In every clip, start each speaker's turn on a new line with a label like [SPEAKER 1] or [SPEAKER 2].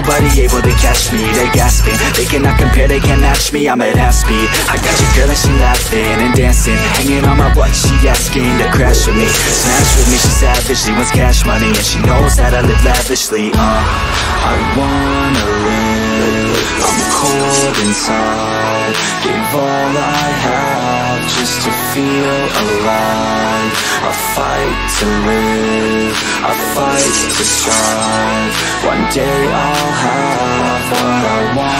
[SPEAKER 1] nobody able to catch me. They gasping, they cannot compare, they can't match me. I'm at half speed. I got your girl and she laughing and dancing, hanging on my butt. She asking to crash with me, smash with me. She savage, she wants cash money, and she knows that I live lavishly. Uh, I wanna live. I'm cold inside. Give all I have just to feel alive. I fight to live. I fight to strive. One day I'll have what I want.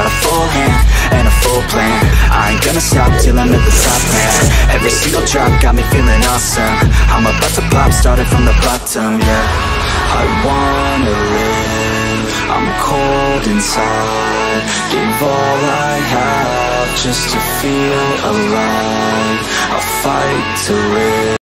[SPEAKER 1] got a full hand and a full plan. I ain't gonna stop till I'm at the top, man. Every single drop got me feeling awesome. I'm about to pop, started from the bottom, yeah. I wanna live. I'm cold inside. Give all I have just to feel alive. I'll fight to live.